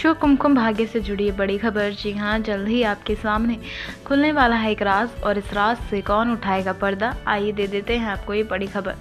Show Kumkum Bhagya से जुड़ी बड़ी खबर। जी हाँ जल्द ही आपके सामने खुलने वाला है एक राज और इस राज से कौन उठाएगा पर्दा? आइए दे देते हैं आपको ये बड़ी खबर।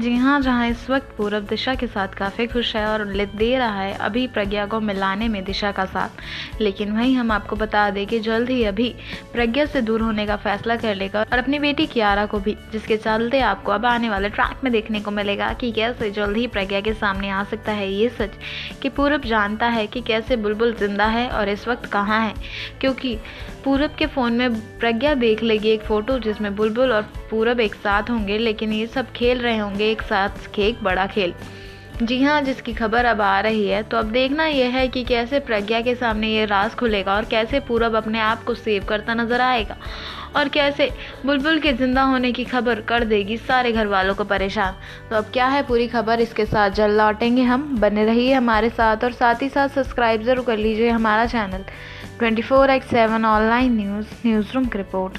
जी हाँ जहाँ इस वक्त पूरब दिशा के साथ काफ़ी खुश है और दे रहा है, अभी प्रज्ञा को मिलाने में दिशा का साथ। लेकिन वहीं हम आपको बता दें कि जल्द ही अभी प्रज्ञा से दूर होने का फैसला कर लेगा और अपनी बेटी कियारा को भी, जिसके चलते आपको अब आने वाले ट्रैक में देखने को मिलेगा कि कैसे जल्द ही प्रज्ञा के सामने आ सकता है। ये सच कि पूरब जानता है कि कैसे बुलबुल ज़िंदा है और इस वक्त कहाँ है? क्योंकि पूरब के फ़ोन में प्रज्ञा देख लेगी एक फ़ोटो जिसमें बुलबुल और पूरब एक साथ होंगे, लेकिन ये सब खेल रहे होंगे, एक साथ एक बड़ा खेल। जी हाँ जिसकी खबर अब आ रही है तो अब देखना यह है कि कैसे प्रज्ञा के सामने ये राज खुलेगा और कैसे पूरब अपने आप को सेव करता नज़र आएगा और कैसे बुलबुल के ज़िंदा होने की खबर कर देगी सारे घर वालों को परेशान। तो अब क्या है पूरी खबर, इसके साथ जल्द लौटेंगे हम। बने रहिए हमारे साथ और साथ ही साथ सब्सक्राइब ज़रूर कर लीजिए हमारा channel 24 four x seven online news newsroom की रिपोर्ट।